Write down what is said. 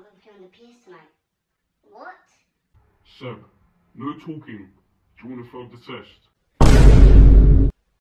failing the PS tonight. What? Seb, no talking. Do you want to fail the test?